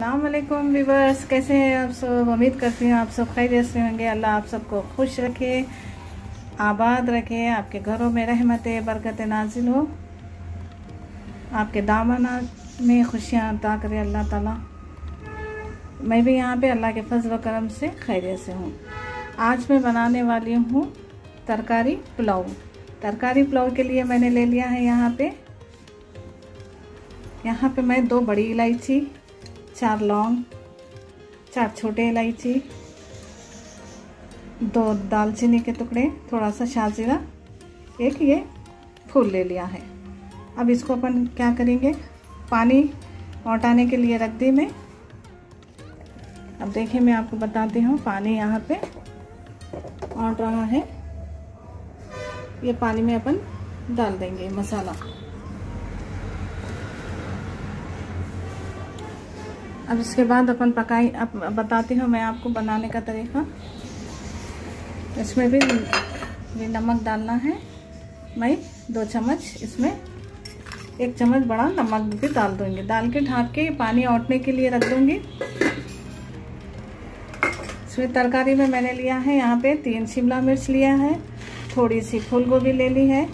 अल्लाम weavers कैसे हैं आप सब? उम्मीद करती हूँ आप सब खैरियत से होंगे। अल्लाह आप सबको खुश रखे, आबाद रखे। आपके घरों में रहमत, बरकत नाजिल हो। आपके दामन में खुशियाँ अदा करे अल्लाह ताला। मैं भी यहाँ पे अल्लाह के फजल करम से खैरियत से हूँ। आज मैं बनाने वाली हूँ तरकारी पुलाव। तरकारी पुलाव के लिए मैंने ले लिया है यहाँ पे। यहाँ पे मैं दो बड़ी इलायची चार लौंग, चार छोटे इलायची, दो दालचीनी के टुकड़े थोड़ा सा शाजीरा, एक ये फूल ले लिया है। अब इसको अपन क्या करेंगे? पानी औटाने के लिए रख दी मैं। अब देखिए मैं आपको बताती हूँ, पानी यहाँ पे औट रहा है। ये पानी में अपन डाल देंगे मसाला। अब इसके बाद अपन पकाई अब बताती हूँ मैं आपको बनाने का तरीका। इसमें भी भी नमक डालना है। मैं दो चम्मच। इसमें एक चम्मच बड़ा नमक भी डाल दूँगी। डाल के ढाक के पानी औटने के लिए रख दूँगी। इसमें तरकारी में मैंने लिया है। यहाँ पे तीन शिमला मिर्च लिया है। थोड़ी सी फूल गोभी ले ली है।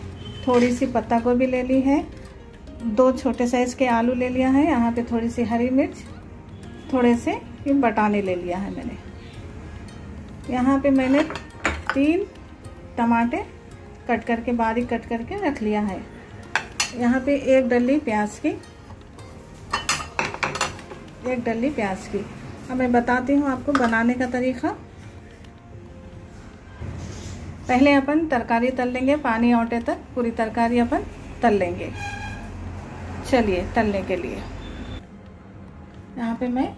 थोड़ी सी पत्ता गोभी ले ली है। दो छोटे साइज़ के आलू ले लिया है। यहाँ पे थोड़ी सी हरी मिर्च। थोड़े से ये बटाने ले लिया है मैंने। यहाँ पे मैंने तीन टमाटे कट करके, बारीक कट करके रख लिया है। यहाँ पे एक डली प्याज की, एक डली प्याज की। अब मैं बताती हूँ आपको बनाने का तरीका। पहले अपन तरकारी तल लेंगे, पानी औटे तक पूरी तरकारी अपन तल लेंगे। चलिए, तलने के लिए। यहाँ पे मैं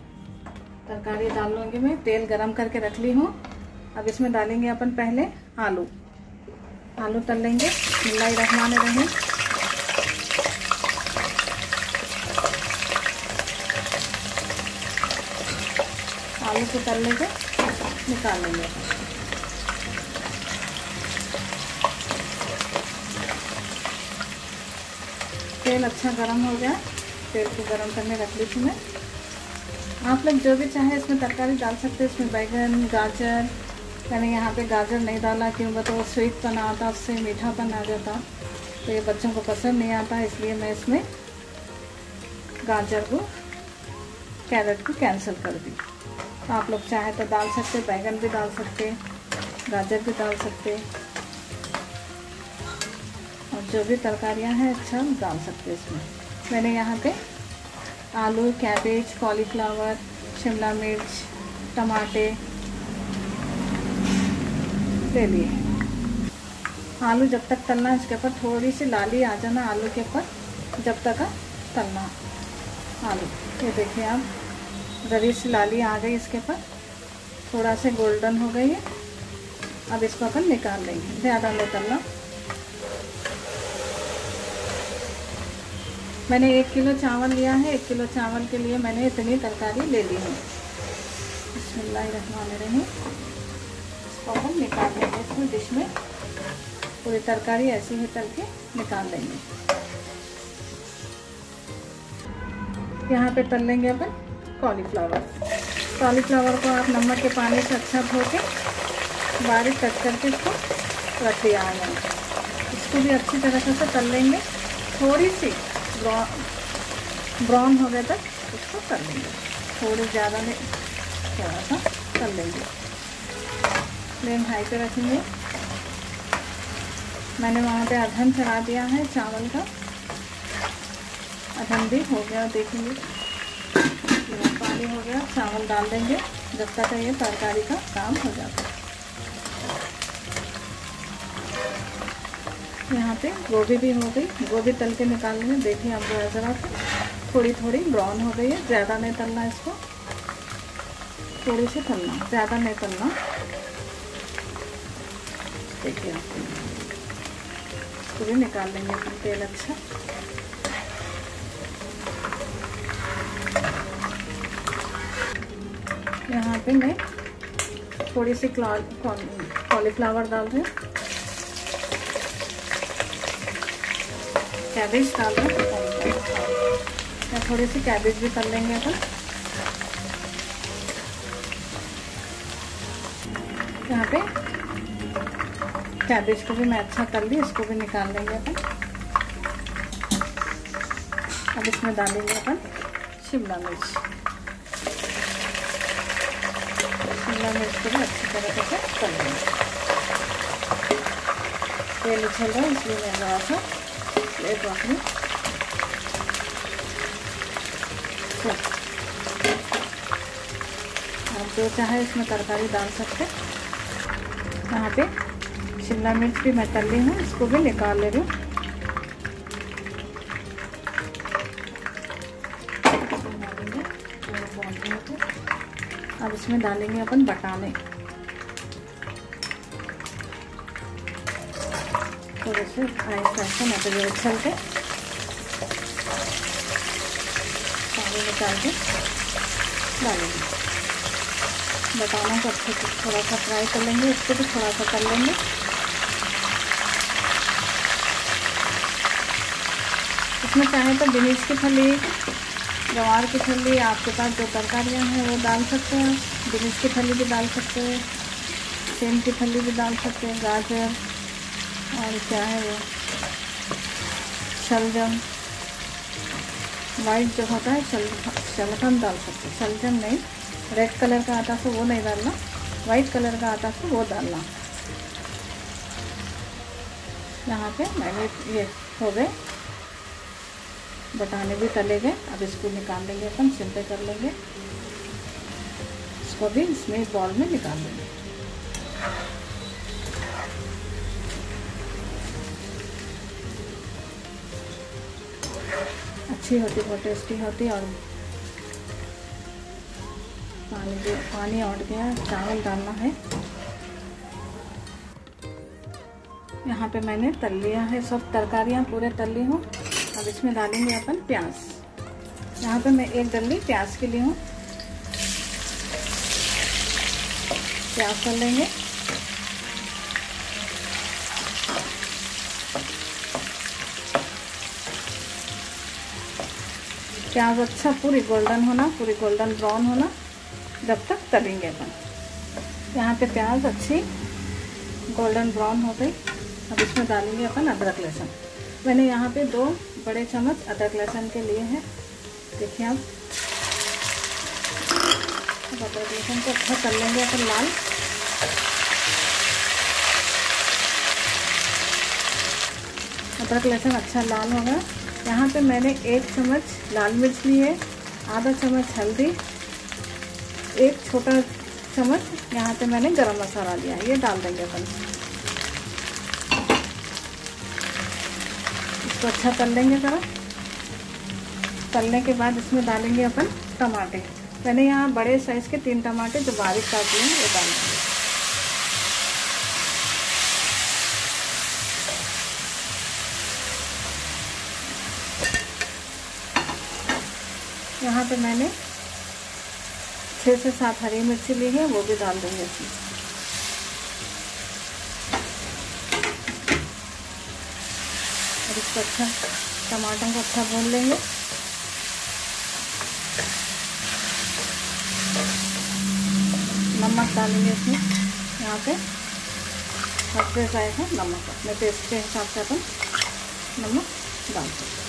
तरकारी डाल लूँगी मैं, तेल गरम करके रख ली हूँ। अब इसमें डालेंगे अपन पहले आलू। आलू तल लेंगे मिलाई रखवाने रहें आलू को तलने के निकाल लेंगे। तेल अच्छा गरम हो गया, तेल को गरम करने रख ली थी मैं। आप लोग जो भी चाहे, इसमें तरकारी डाल सकते हैं। इसमें बैगन, गाजर, मैंने यहाँ पे गाजर नहीं डाला क्यों तो स्वीट बना आता उससे मीठापन आ जाता। तो ये बच्चों को पसंद नहीं आता, इसलिए मैं इसमें गाजर को कैरेट को कैंसिल कर दी। तो आप लोग चाहे तो डाल सकते बैगन भी डाल सकते गाजर भी डाल सकते और जो भी तरकारियाँ हैं अच्छा डाल सकते इसमें। मैंने यहाँ पे आलू कैबेज कॉलीफ्लावर शिमला मिर्च, टमाटे। ले लिए। आलू जब तक तलना है इसके ऊपर, थोड़ी सी लाली आ जाना आलू के ऊपर, जब तक तलना आलू। ये देखिए आप, जरी सी लाली आ गई इसके ऊपर, थोड़ा से गोल्डन हो गई है। अब इसको अपन निकाल लेंगे, ज़्यादा नहीं तलना। मैंने एक किलो चावल लिया है, एक किलो चावल के लिए मैंने इतनी तरकारी ले ली है। रही इसको हम निकाल लेंगे इसमें डिश में। पूरी तरकारी ऐसी ही तल के निकाल लेंगे। यहाँ पे तल लेंगे अपन कॉलीफ्लावर कॉलीफ्लावर को आप नमक के पानी से अच्छा धो के बारीक कट करके इसको रख दिया है। इसको भी अच्छी तरह से तल लेंगे। थोड़ी सी ब्राउन हो गए तक इसको कर लेंगे। थोड़ी ज़्यादा में थोड़ा सा कर लेंगे। फ्लेम हाई पे रखेंगे। मैंने वहाँ पे अधन चढ़ा दिया है, चावल का। अधन भी हो गया, देखेंगे। पानी हो गया, चावल डाल देंगे, जब तक ये तरकारी का काम हो जाता है। यहाँ पे गोभी भी हो गई। गोभी तल के निकाल लेंगे देखिए आप ज़रा थोड़ी थोड़ी ब्राउन हो गई है। ज़्यादा नहीं तलना इसको। थोड़ी सी तलना, ज़्यादा नहीं तलना। देखिए इसको भी निकाल लेंगे तेल अच्छा। यहाँ पे मैं थोड़ी सी कॉलीफ्लावर डाल रही हूँ। कैबेज डाल दें या थोड़ी सी कैबेज भी कर लेंगे अपन। यहाँ पे कैबेज को भी मैं अच्छा कर ली, इसको भी निकाल लेंगे अपन। अब इसमें डालेंगे अपन शिमला मिर्च। शिमला मिर्च को भी अच्छी तरीके से कर लेंगे। तेल उछल रहा है, इसलिए मैं थोड़ा सा रख लूँ आप जो चाहे इसमें तरकारी डाल सकते यहाँ पे शिमला मिर्च भी मैं तल ली हूँ, इसको भी निकाल ले रही हूँ। अब इसमें डालेंगे अपन बटाने। से के डालेंगे बताना को अच्छे से थोड़ा सा फ्राई कर लेंगे, इसको भी थोड़ा सा कर लेंगे। इसमें चाहे तो बिनीज की फली गवार की फली आपके पास जो तरकारियाँ हैं वो डाल सकते हैं। बिनीज की फली भी डाल सकते हैं, सेम की फली भी डाल सकते हैं, गाजर और क्या है वो? शलजम। वाइट जो होता है, शल शलगम डाल सकते हैं। शलजम नहीं रेड कलर का आता तो वो नहीं डालना। वाइट कलर का आता तो वो डालना। यहाँ पे मैंने ये हो गए। बटाने भी तले गए। अब इसको निकाल लेंगे अपन सिंपल कर लेंगे। इसको भी इसमें बॉल में निकाल लेंगे। अच्छी होती, बहुत टेस्टी होती और पानी भी, पानी उठ गया चावल डालना है। यहाँ पे मैंने तल लिया है, सब तरकारियाँ पूरे तल ली हूँ। अब इसमें डालेंगे अपन प्याज। यहाँ पे मैं एक डली प्याज के लिए हूँ। प्याज कर लेंगे। प्याज अच्छा पूरी गोल्डन होना, पूरी गोल्डन ब्राउन होना। जब तक तलेंगे अपन। यहाँ पे प्याज अच्छी गोल्डन ब्राउन हो गई। अब इसमें डालेंगे अपन अदरक लहसुन। मैंने यहाँ पे दो बड़े चम्मच अदरक लहसुन के लिए हैं। देखिए आप। अब अदरक लहसुन को अच्छा तल लेंगे अपन लाल। अदरक लहसुन अच्छा लाल होगा। यहाँ पे मैंने एक चम्मच लाल मिर्च ली है, आधा चम्मच हल्दी, एक छोटा चम्मच यहाँ पे मैंने गरम मसाला लिया है, ये डाल देंगे अपन। इसको अच्छा तल लेंगे ज़रा। तलने के बाद इसमें डालेंगे अपन टमाटे। मैंने यहाँ बड़े साइज़ के तीन टमाटे जो बारीक काट लिए हैं, वो डाल यहाँ पे मैंने छः से सात हरी मिर्ची ली है, वो भी डाल देंगे। इसमें और इसको अच्छा टमाटर को अच्छा भून लेंगे। नमक डालेंगे इसमें, यहाँ पे। हल्के जाएगा नमक अपने टेस्ट के हिसाब से अपन नमक डाल सकते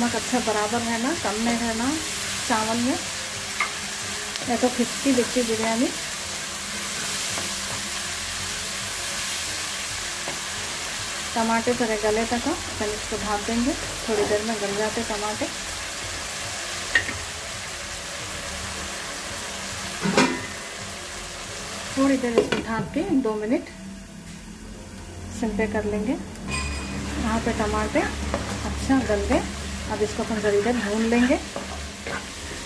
नमक अच्छा बराबर रहना कम नहीं रहना चावल में। या तो खिचड़ी दिखती बिरयानी। टमाटे थोड़े गले तक अपन इसको ढाँप देंगे। थोड़ी देर में गल जाते टमाटे थोड़ी देर इसको ढाँप के, दो मिनट सिम पे कर लेंगे। यहाँ पे टमाटे अच्छा गल गए। अब इसको अपन जल्दी देर भून लेंगे।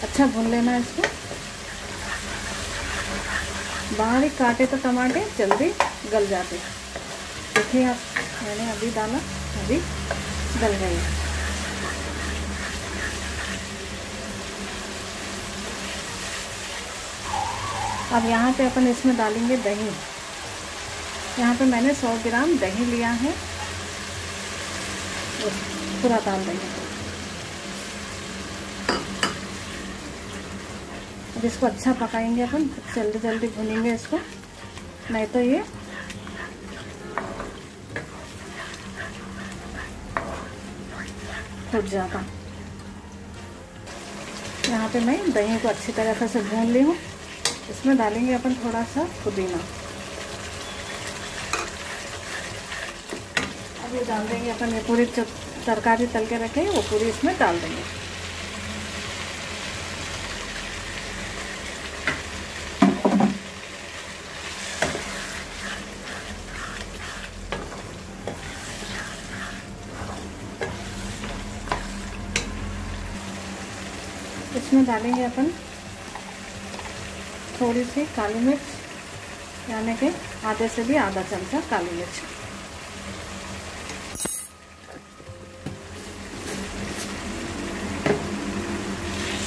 अच्छा भून लेना इसको। बारीक काटे तो टमाटे जल्दी गल जाते। देखिए आप, मैंने अभी डाला, अभी गल गए अब यहाँ पे अपन इसमें डालेंगे दही। यहाँ पे मैंने 100 ग्राम दही लिया है। पूरा डाल देंगे इसको अच्छा पकाएँगे अपन, जल्दी जल्दी भुनेंगे इसको। नहीं तो ये फुट जाता। यहाँ पे मैं दही को अच्छी तरह से भून ली हूँ। इसमें डालेंगे अपन थोड़ा सा पुदीना। अब ये डाल देंगे अपन, ये पूरी तरकारी तल के रखे, वो पूरी इसमें डाल देंगे। इसमें डालेंगे अपन थोड़ी सी काली मिर्च, यानी कि आधे से भी आधा चमचा काली मिर्च।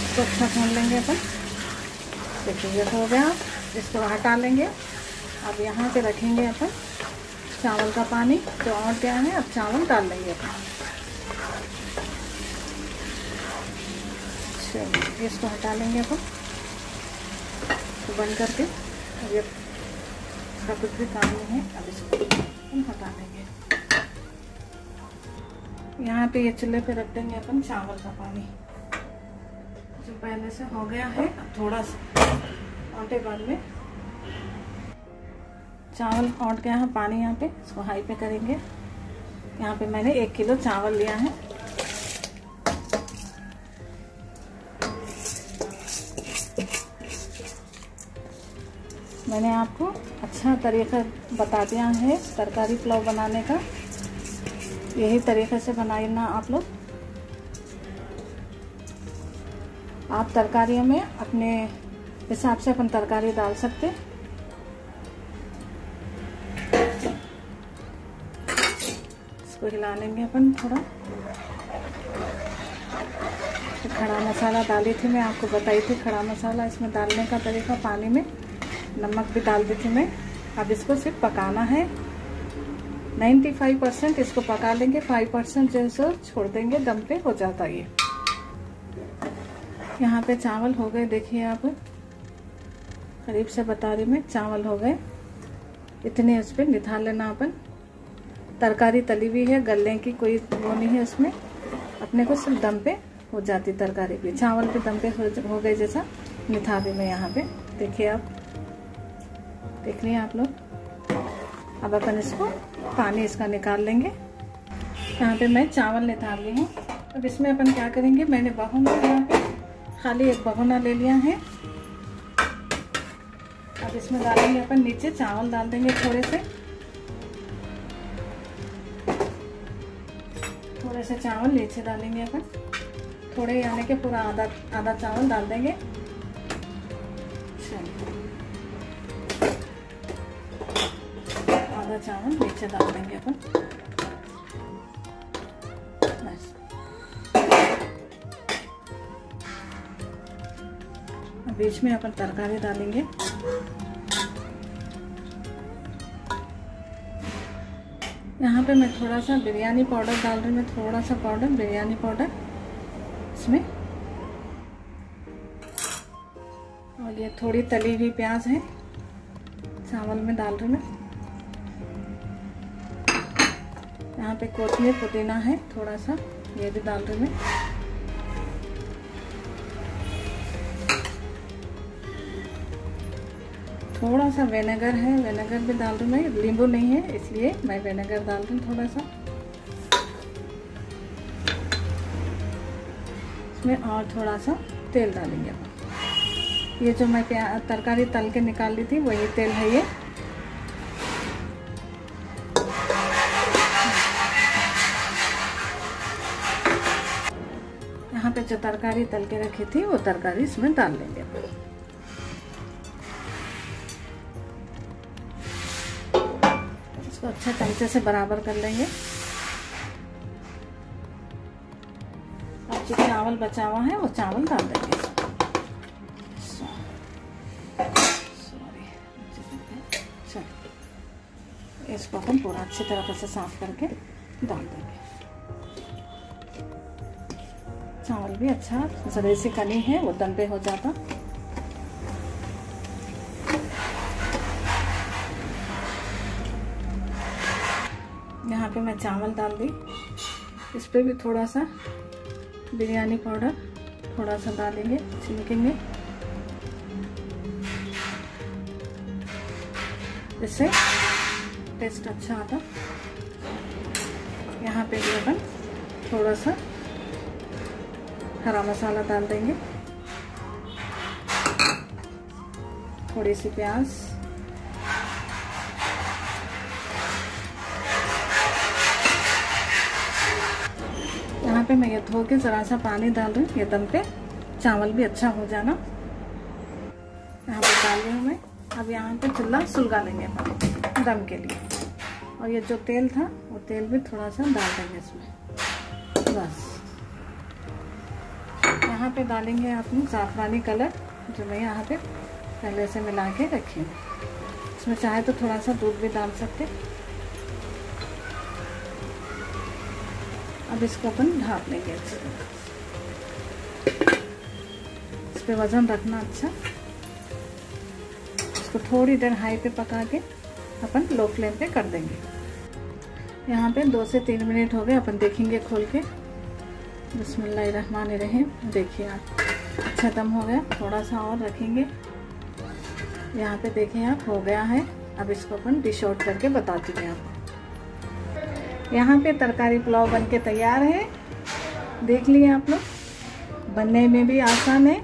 इसको अच्छा भून लेंगे अपन। देखिए, ये हो गया। इसको हटा लेंगे। अब यहाँ पे रखेंगे अपन चावल का पानी। जो और गया है, अब चावल डाल लेंगे अपन। इसको हटा लेंगे अपन। तो बंद करके अब ये इसका कुछ भी काम नहीं है, अब इसको हम हटा लेंगे यहाँ पे ये चूल्हे पे रख देंगे अपन चावल का पानी। जो पहले से हो गया है, अब थोड़ा सा आटे बाद में। चावल औट गया है, पानी यहाँ पे, इसको हाई पे करेंगे। यहाँ पे मैंने एक किलो चावल लिया है। मैंने आपको अच्छा तरीका बता दिया है तरकारी पुलाव बनाने का। यही तरीके से बनाए ना आप लोग। आप तरकारियों में अपने हिसाब से अपन तरकारी डाल सकते। इसको हिला लेंगे अपन थोड़ा। खड़ा मसाला डाली थी मैं आपको बताई थी, खड़ा मसाला इसमें डालने का तरीका पानी में। नमक भी डाल दी थी मैं। अब इसको सिर्फ़ पकाना है। 95 परसेंट इसको पका लेंगे। 5 परसेंट जो है छोड़ देंगे, दम पे हो जाता ये। यहाँ पे चावल हो गए, देखिए आप। करीब से बता रही मैं, चावल हो गए। इतने उस पर निथाल लेना अपन। तरकारी तली हुई है गले की कोई वो नहीं है उसमें। अपने को सिर्फ़ दम पे हो जाती तरकारी भी। चावल पे दम पे हो गए जैसा। निथाली मैं यहाँ पे, देखिए आप। देख रही हैं आप लोग। अब अपन इसको पानी इसका निकाल लेंगे। यहाँ पे मैं चावल निकाल ली हूँ। अब इसमें अपन क्या करेंगे, मैंने बहुना यहाँ पे खाली एक बहुना ले लिया है। अब इसमें डालेंगे अपन नीचे चावल डाल देंगे थोड़े से। थोड़े से चावल नीचे डालेंगे अपन। थोड़े यानी कि पूरा आधा आधा चावल डाल देंगे। आधा चावल नीचे डाल देंगे अपन। बीच में अपन तरकारी डालेंगे। यहाँ पे मैं थोड़ा सा बिरयानी पाउडर डाल रही हूँ, मैं थोड़ा सा पाउडर, बिरयानी पाउडर। इसमें। और ये थोड़ी तली हुई प्याज है, चावल में डाल रही हूँ मैं। यहाँ पे कोथिमीर पुदीना है थोड़ा सा ये भी डाल रही मैं। थोड़ा सा विनेगर है विनेगर भी डाल रही मैं, नींबू नहीं है, इसलिए मैं विनेगर डाल हूँ थोड़ा सा इसमें और थोड़ा सा तेल डालेंगे। ये जो मैं तरकारी तल के निकाल ली थी, वही तेल है ये। जो तरकारी तल के रखी थी, वो तरकारी इसमें डाल लेंगे। इसको अच्छा तरीके से बराबर कर लेंगे। अब जो चावल बचा हुआ है, वो चावल डाल देंगे। इसको हम पूरा अच्छी तरह से साफ़ करके डाल देंगे। भी अच्छा जरे से कनी है, वो तन पे हो जाता। यहाँ पे मैं चावल डाल दी। इस पर भी थोड़ा सा बिरयानी पाउडर थोड़ा सा डालेंगे, छिलकेंगे। इससे टेस्ट अच्छा आता। यहाँ पे भी अपन थोड़ा सा हरा मसाला डाल देंगे। थोड़ी सी प्याज। यहाँ पे मैं ये धो के ज़रा सा पानी डाल हूँ ये दम पे। चावल भी अच्छा हो जाना। यहाँ पे डाल रही हूँ मैं। अब यहाँ पे चूल्हा सुलगा लेंगे दम के लिए। और ये जो तेल था, वो तेल भी थोड़ा सा डाल देंगे इसमें। बस। यहाँ पे डालेंगे अपनी ज़ाफ़रानी कलर, जो मैं यहाँ पे पहले से मिला के रखी हूँ। इसमें चाहे तो थोड़ा सा दूध भी डाल सकते अब इसको अपन ढाप लेंगे अच्छे इस पर वज़न रखना अच्छा। इसको थोड़ी देर हाई पे पका के अपन लो फ्लेम पे कर देंगे। यहाँ पे दो से तीन मिनट हो गए, अपन देखेंगे खोल के। रहीम देखिए आप अच्छा दम हो गया थोड़ा सा और रखेंगे। यहाँ पे देखिए आप, हो गया है। अब इसको अपन डिश आउट करके बताती हूँ आपको यहाँ पे तरकारी पुलाव बन के तैयार है। देख लिए आप लोग, बनने में भी आसान है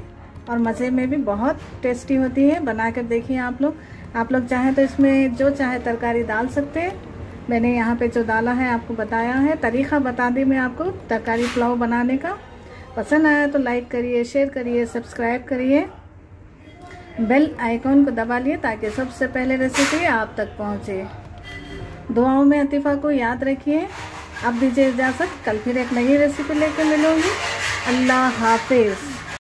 और मज़े में भी बहुत टेस्टी होती है। बना कर देखिए आप लोग आप लोग चाहें तो इसमें जो चाहे तरकारी डाल सकते हैं। मैंने यहाँ पे जो डाला है, आपको बताया है। तरीक़ा बता दी मैं आपको तरकारी पुलाव बनाने का। पसंद आया तो लाइक करिए शेयर करिए सब्सक्राइब करिए। बेल आइकॉन को दबा लिए ताकि सबसे पहले रेसिपी आप तक पहुँचे। दुआओं में अतीफ़ा को याद रखिए। अब दीजिए इजाज़त। कल फिर एक नई रेसिपी लेकर मिलूँगी। अल्लाह हाफिज़।